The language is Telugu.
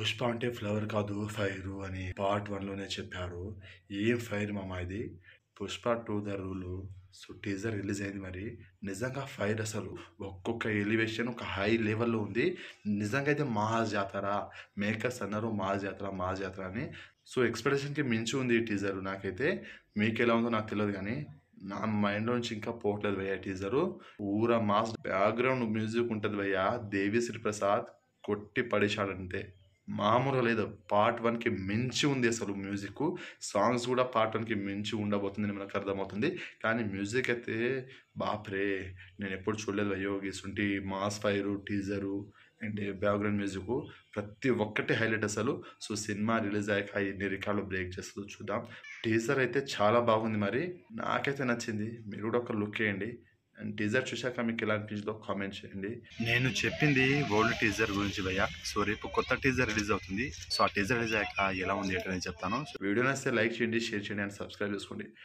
పుష్ప అంటే ఫ్లవర్ కాదు ఫైర్ అని పార్ట్ వన్లోనే చెప్పారు. ఏం ఫైర్ మామ ఇది? Pushpa two the rule. So teaser release అయింది మరి. నిజంగా ఫైర్ అసలు. ఒక్కొక్క ఎలివేషన్ ఒక హై లెవెల్లో ఉంది. నిజంగా అయితే మహా జాతర మేకర్స్ అన్నారు మహా జాతర మహా జాతర అని. సో ఎక్స్పెక్టేషన్కి మించి ఉంది ఈ టీజర్ నాకైతే. మీకు ఎలా ఉందో నాకు తెలియదు కానీ నా మైండ్ నుంచి ఇంకా పోవట్లేదు భయ్యా టీజరు. ఊరా మాస్ బ్యాక్గ్రౌండ్ మ్యూజిక్ ఉంటుంది భయ్యా. దేవి శ్రీ ప్రసాద్ కొట్టి పడేశాడంతే. మామూలుగా లేదు. పార్ట్ వన్కి మించి ఉంది అసలు మ్యూజిక్. సాంగ్స్ కూడా పార్ట్ వన్కి మించి ఉండబోతుంది మనకు అర్థమవుతుంది. కానీ మ్యూజిక్ అయితే బాప్రే నేను ఎప్పుడు చూడలేదు అయ్యో గీసుంటి mass fire teaser and background music ప్రతి ఒక్కటి హైలైట్ అసలు. సో సినిమా రిలీజ్ అయ్యాక ఎన్ని రికార్డులు బ్రేక్ చేస్తుందో చూద్దాం. టీజర్ అయితే చాలా బాగుంది మరి. నాకైతే నచ్చింది. మీరు కూడా ఒక లుక్ వేయండి. టీజర్ చూశాక మీకు ఎలా అనిపించిందో కామెంట్ చేయండి. నేను చెప్పింది ఓల్డ్ టీజర్ గురించి భయ్య. సో రేపు కొత్త టీజర్ రిలీజ్ అవుతుంది. సో ఆ టీజర్ రిలీజ్ అయ్యాక ఎలా ఉంది ఏంటని చెప్తాను. సో వీడియో నచ్చితే లైక్ చేయండి షేర్ చేయండి అండ్ సబ్స్క్రైబ్ చేసుకోండి.